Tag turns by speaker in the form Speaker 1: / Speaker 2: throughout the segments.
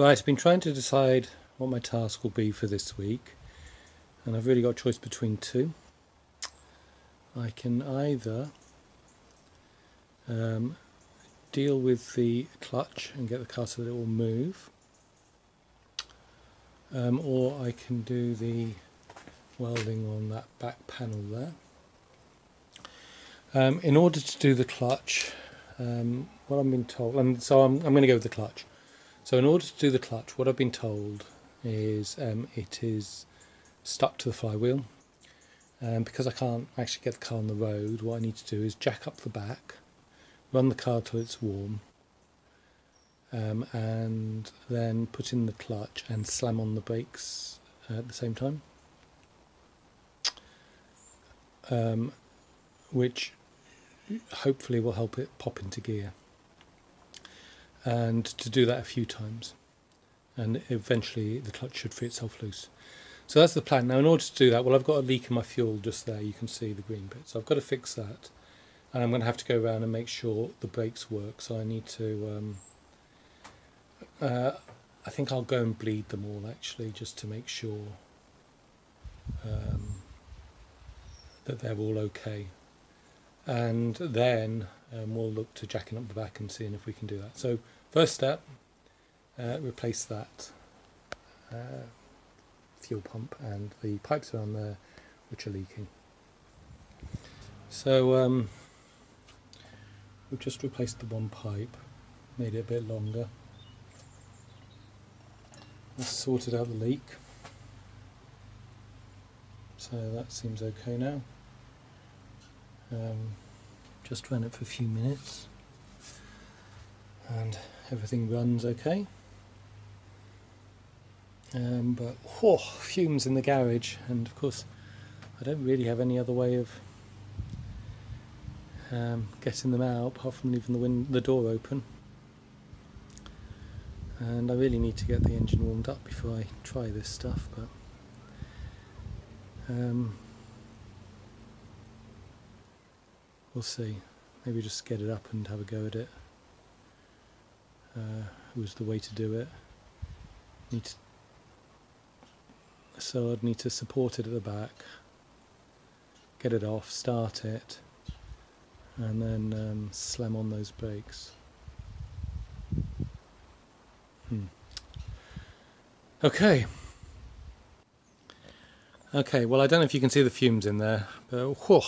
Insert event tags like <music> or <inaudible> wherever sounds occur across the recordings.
Speaker 1: Right, I've been trying to decide what my task will be for this week, and I've really got a choice between two. I can either um, deal with the clutch and get the car so that it will move, um, or I can do the welding on that back panel there. Um, in order to do the clutch, um, what I've been told, and so I'm, I'm going to go with the clutch. So in order to do the clutch, what I've been told is um, it is stuck to the flywheel. Um, because I can't actually get the car on the road, what I need to do is jack up the back, run the car till it's warm, um, and then put in the clutch and slam on the brakes at the same time. Um, which hopefully will help it pop into gear and to do that a few times and eventually the clutch should free itself loose. So that's the plan. Now in order to do that, well I've got a leak in my fuel just there, you can see the green bit. So I've got to fix that and I'm going to have to go around and make sure the brakes work. So I need to, um, uh, I think I'll go and bleed them all actually just to make sure um, that they're all okay. And then um, we'll look to jacking up the back and seeing if we can do that. So first step, uh, replace that uh, fuel pump and the pipes around there which are leaking. So um, we've just replaced the one pipe, made it a bit longer. Sorted out the leak. So that seems okay now. Um, just ran it for a few minutes. And everything runs okay. Um, but whoa, fumes in the garage. And of course I don't really have any other way of um, getting them out apart from leaving the, wind the door open. And I really need to get the engine warmed up before I try this stuff but um, we'll see. Maybe just get it up and have a go at it. Uh, was the way to do it. Need to, so I'd need to support it at the back, get it off, start it, and then um, slam on those brakes. Hmm. Okay. Okay, well I don't know if you can see the fumes in there, but whew,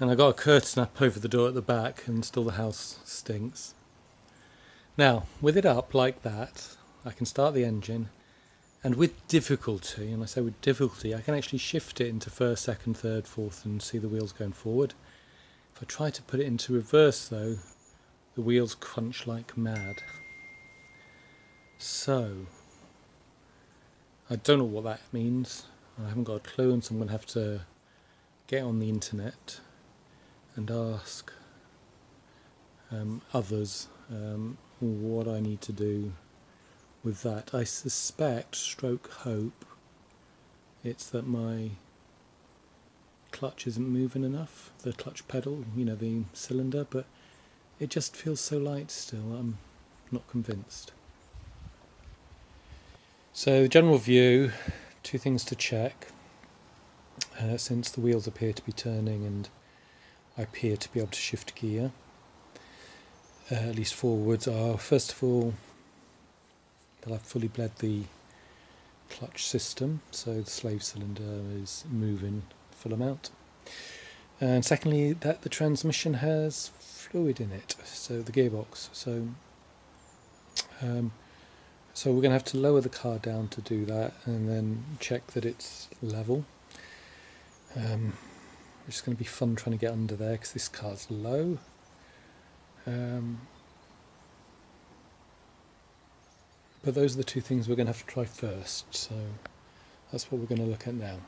Speaker 1: and I got a curtain up over the door at the back and still the house stinks. Now, with it up like that, I can start the engine and with difficulty, and I say with difficulty, I can actually shift it into first, second, third, fourth and see the wheels going forward. If I try to put it into reverse though, the wheels crunch like mad. So, I don't know what that means. I haven't got a clue and so I'm going to have to get on the internet and ask um, others um, what I need to do with that. I suspect, stroke hope, it's that my clutch isn't moving enough, the clutch pedal, you know, the cylinder, but it just feels so light still, I'm not convinced. So the general view, two things to check, uh, since the wheels appear to be turning and I appear to be able to shift gear, uh, at least forwards, are first of all that I've fully bled the clutch system, so the slave cylinder is moving full amount. And secondly, that the transmission has fluid in it, so the gearbox. So, um, so we're going to have to lower the car down to do that, and then check that it's level. Um, it's going to be fun trying to get under there because this car's low. Um, but those are the two things we're going to have to try first, so that's what we're going to look at now.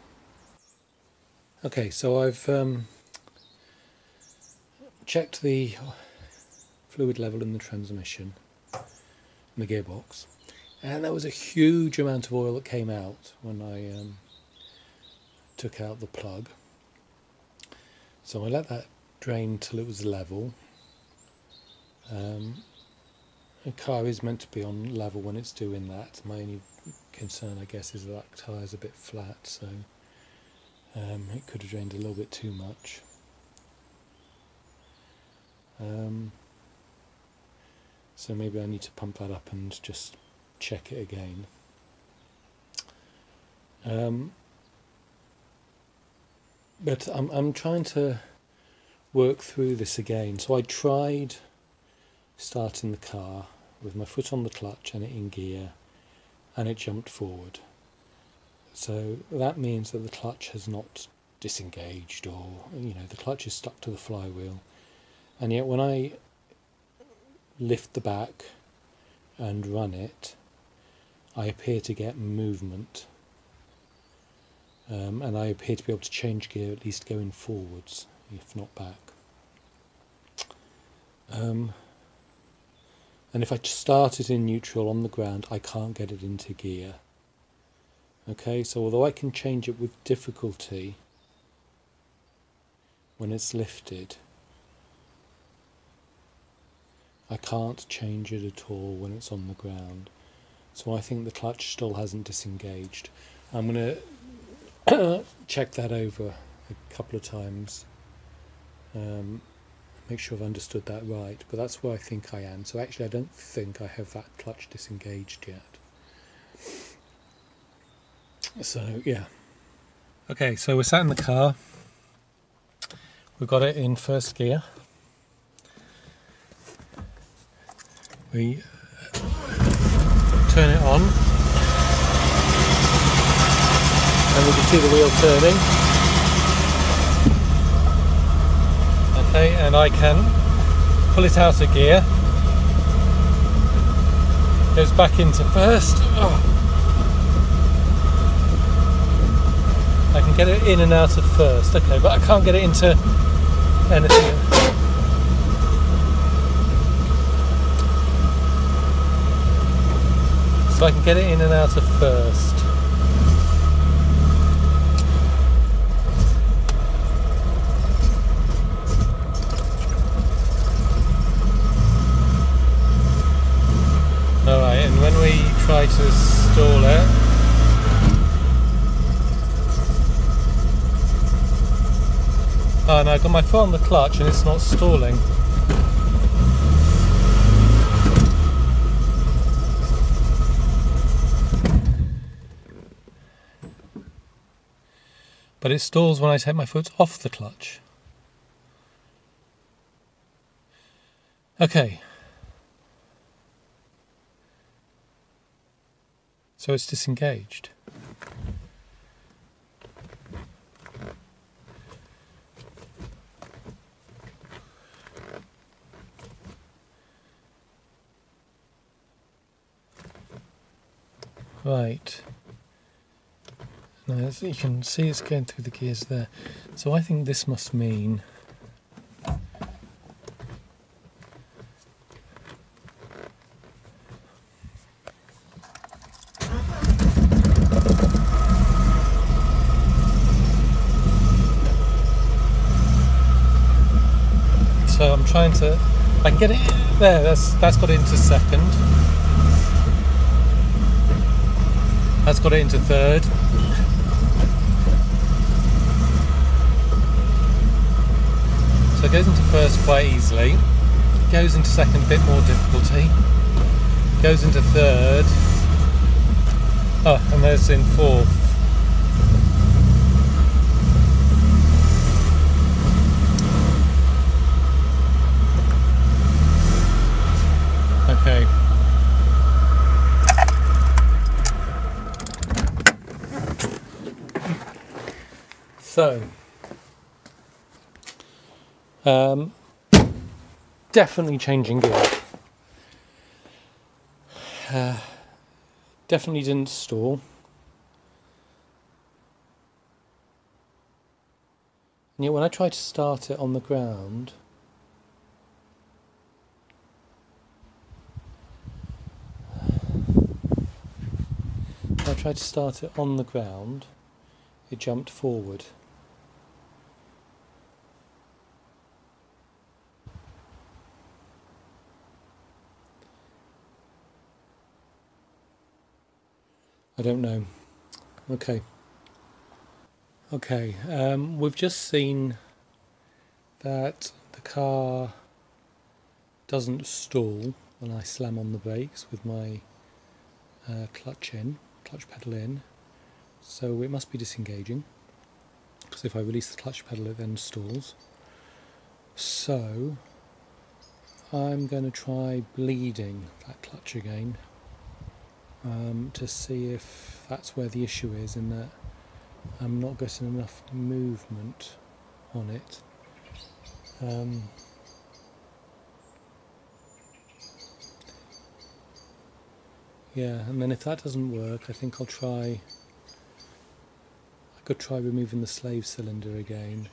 Speaker 1: Okay, so I've um, checked the fluid level in the transmission, in the gearbox, and there was a huge amount of oil that came out when I um, took out the plug. So I let that drain till it was level. Um, a car is meant to be on level when it's doing that. My only concern, I guess, is that tyre's a bit flat, so um, it could have drained a little bit too much. Um, so maybe I need to pump that up and just check it again. Um, but I'm I'm trying to work through this again. So I tried starting the car with my foot on the clutch and it in gear and it jumped forward. So that means that the clutch has not disengaged or you know the clutch is stuck to the flywheel and yet when I lift the back and run it I appear to get movement um, and I appear to be able to change gear at least going forwards if not back. Um, and if I start it in neutral on the ground I can't get it into gear. Okay, so although I can change it with difficulty when it's lifted, I can't change it at all when it's on the ground. So I think the clutch still hasn't disengaged. I'm going to <coughs> check that over a couple of times. Um, make sure I've understood that right, but that's where I think I am. So actually I don't think I have that clutch disengaged yet. So yeah. Okay, so we're sat in the car. We've got it in first gear. We turn it on and we can see the wheel turning. Okay, and I can pull it out of gear. Goes back into first. Oh. I can get it in and out of first, okay, but I can't get it into anything. So I can get it in and out of first. Alright, and when we try to stall it, Oh no, I've got my foot on the clutch and it's not stalling. But it stalls when I take my foot off the clutch. Okay. So it's disengaged. Right. Now, as you can see, it's going through the gears there. So I think this must mean So I'm trying to, I can get it there. That's that's got it into second. That's got it into third. So it goes into first quite easily. Goes into second, a bit more difficulty. Goes into third. Oh, and there's in fourth. Okay. So, um, definitely changing gear. Uh, definitely didn't stall. And yet when I try to start it on the ground, I tried to start it on the ground, it jumped forward. I don't know. Okay. Okay, um, we've just seen that the car doesn't stall when I slam on the brakes with my uh, clutch in, clutch pedal in. So it must be disengaging because if I release the clutch pedal it then stalls. So I'm going to try bleeding that clutch again um, to see if that's where the issue is in that I'm not getting enough movement on it. Um, yeah, and then if that doesn't work, I think I'll try. I could try removing the slave cylinder again,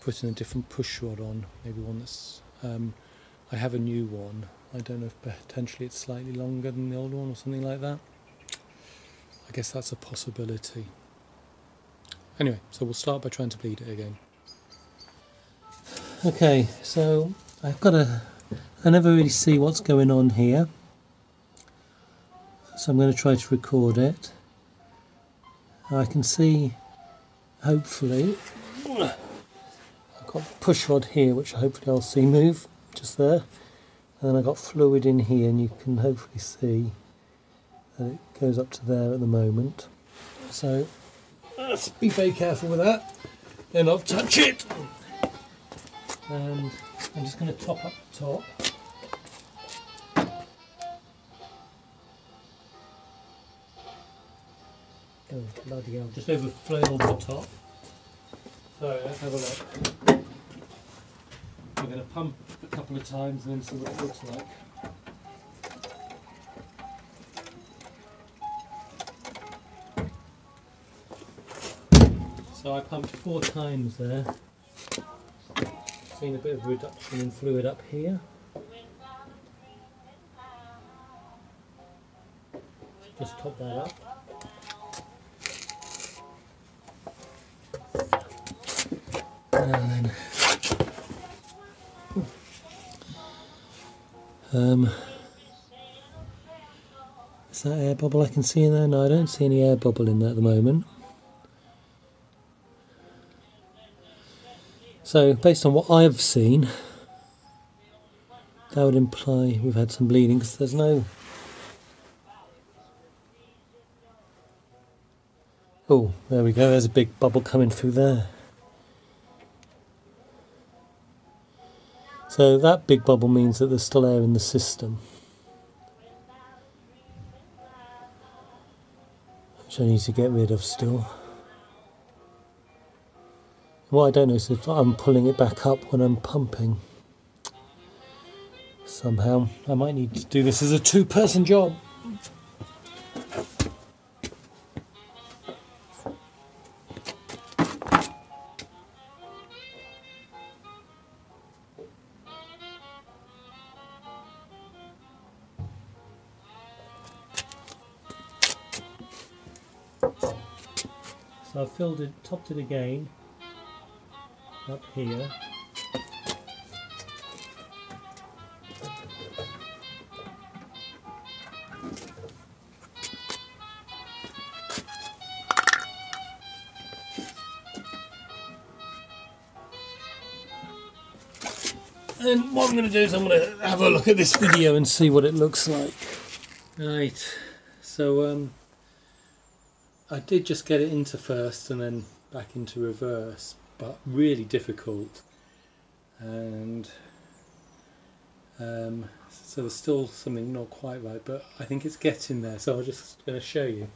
Speaker 1: putting a different push rod on, maybe one that's. Um, I have a new one. I don't know if potentially it's slightly longer than the old one or something like that. I guess that's a possibility. Anyway, so we'll start by trying to bleed it again. Okay, so I've got a. I never really see what's going on here. So I'm going to try to record it. I can see, hopefully, I've got push rod here, which hopefully I'll see move just there. And then I've got fluid in here, and you can hopefully see that it goes up to there at the moment. So Let's be very careful with that. Then not touch it. And I'm just going to top up the top. Oh, bloody hell, just overflowed the top. So let's have a look. We're going to pump a couple of times and then see what it looks like. So I pumped four times there. Seen a bit of reduction in fluid up here. Just top that up. And then um, is that air bubble I can see in there? No, I don't see any air bubble in there at the moment. So based on what I've seen, that would imply we've had some bleeding because there's no... Oh, there we go, there's a big bubble coming through there. So that big bubble means that there's still air in the system. Which I need to get rid of still. What I don't know is if I'm pulling it back up when I'm pumping. Somehow. I might need to do this as a two person job. Filled it, topped it again up here. And what I'm going to do is I'm going to have a look at this video and see what it looks like. Right, so um, I did just get it into first and then back into reverse but really difficult and um, so there's still something not quite right but I think it's getting there so I'm just going to show you.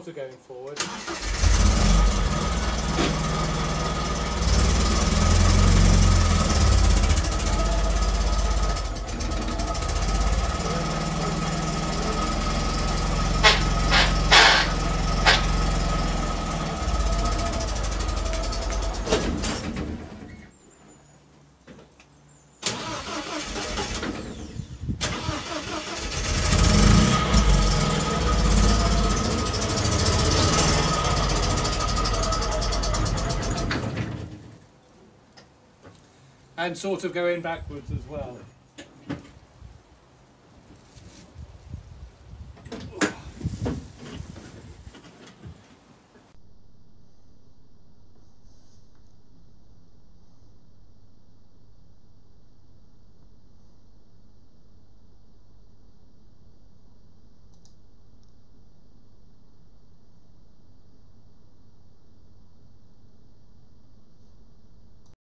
Speaker 1: Of going forward.
Speaker 2: And sort of going backwards as well.